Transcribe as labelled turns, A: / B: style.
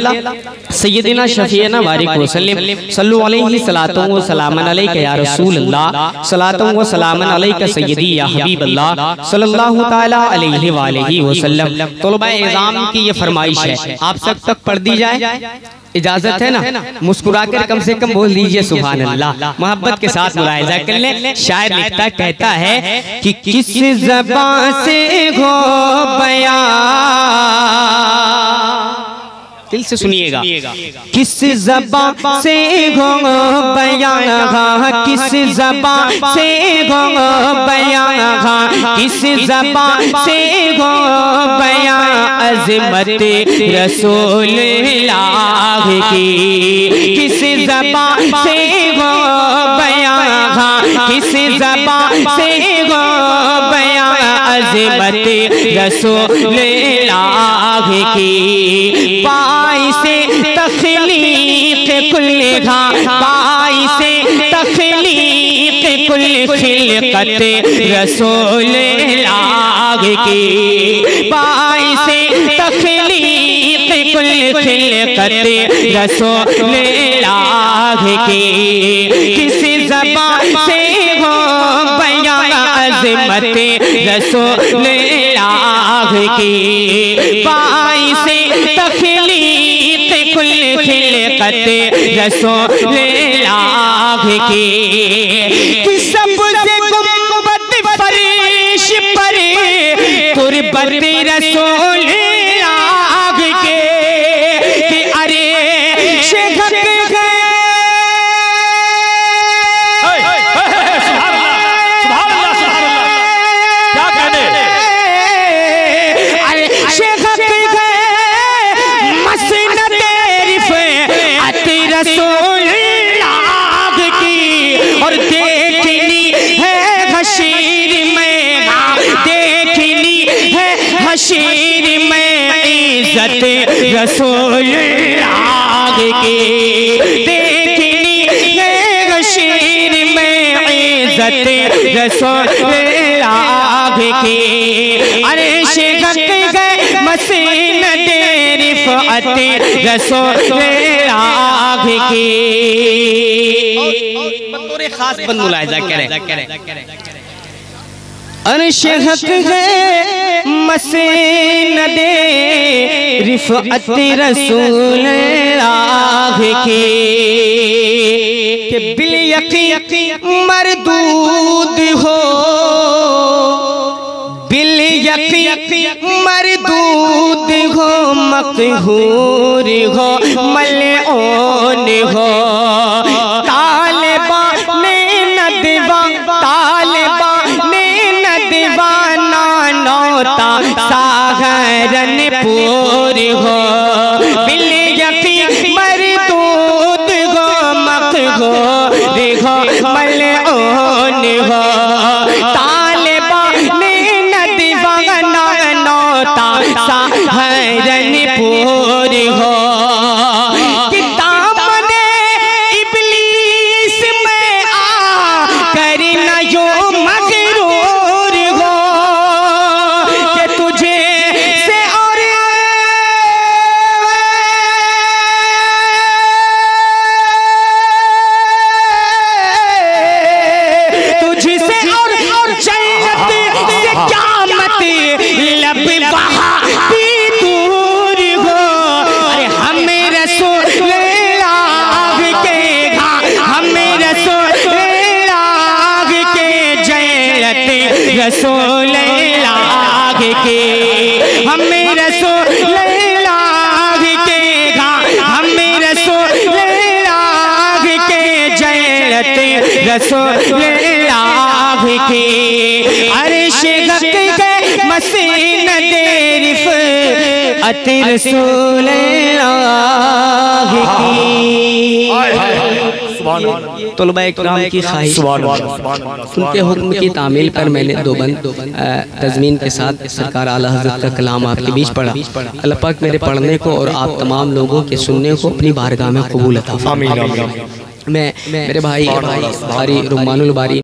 A: सैयदना शफीना बारिक वसल्लम सल्लु अलैहि सलातु व सलामन अलैका या रसूल अल्लाह सलातु व सलामन अलैका सय्यदी या हबीब अल्लाह सल्लल्लाहु तआला अलैहि व आलिहि वसल्लम। तलबा एग्ज़ाम की ये फरमाइश है। आप सब तक पढ़ दी जाए। इजाज़त है ना? मुस्कुरा कर कम से कम बोल दीजिए सुबह अल्लाह मोहब्बत के साथ मुलायजा कर ले। शायर लिखता कहता है कि किस जबान से हो बया दिल से सुनिएगा। किस जबा से हो बयान किस जबान से हो बयान किस जबा से हो बयान? अजमत रसूल लाह की। किस जबान से हो बयान किस जबान से अजमत रसूल लाह की। पाई से तखलीक कुल पाई से तखलीक कुल खिलकत रसूल लाग की। पाई से तखलीक कुल खिलकत रसूल लाग की। किसी जबान से हो अजमत रसूल की। पाई से तखलीत कुल खिलकत रसूल की। कि सबसे गुंबद फरीश पर कुर्बत रसूल इज़्ज़त रसूल लाग की। देखनी है हशीर में इज़्ज़त रसूल लाग की। अरे शेखक गए मसीन दे रिफअत रसूल लाग की। बतौर खास बंद मुलायजा करें। अनशहक है मसीन दे रिफअत रसूल आह के बिल यकीन मरदूद हो। बिल यकीन मरदूद हो, मकहूर हो मलओन सागरनपुर हो। रसूल लाग के, हमें रसूल लाग के घा हमें रसूल लाग के जयरत रसूल लाग के। अर्श गक के मसीन देरिफ अति रसूल लाग की। तलबा की ख्वाहिश। उनके हुक्म की तामील पर मैंने दो बंद तजमीन के साथ सरकार आला हज़रत का कलाम आपके बीच पढ़ा। अल्लाह पाक मेरे पढ़ने को और आप तमाम लोगों के सुनने को अपनी बारगाह में कबूल था। मैं मेरे भाई भाई रुमानुल बारी